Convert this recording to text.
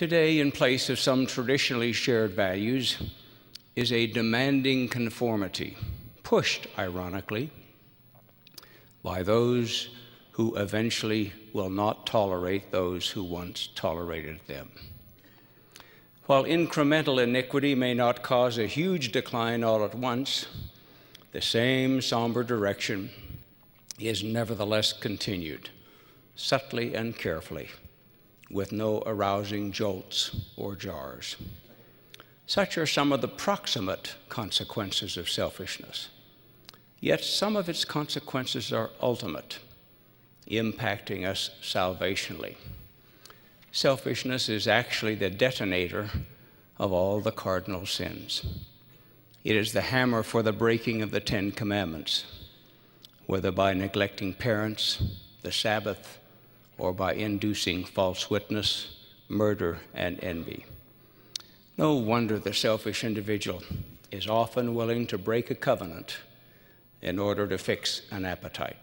Today, in place of some traditionally shared values, is a demanding conformity, pushed, ironically, by those who eventually will not tolerate those who once tolerated them. While incremental iniquity may not cause a huge decline all at once, the same somber direction is nevertheless continued, subtly and carefully, with no arousing jolts or jars. Such are some of the proximate consequences of selfishness. Yet some of its consequences are ultimate, impacting us salvationally. Selfishness is actually the detonator of all the cardinal sins. It is the hammer for the breaking of the Ten Commandments, whether by neglecting parents, the Sabbath, or by inducing false witness, murder, and envy. No wonder the selfish individual is often willing to break a covenant in order to fix an appetite.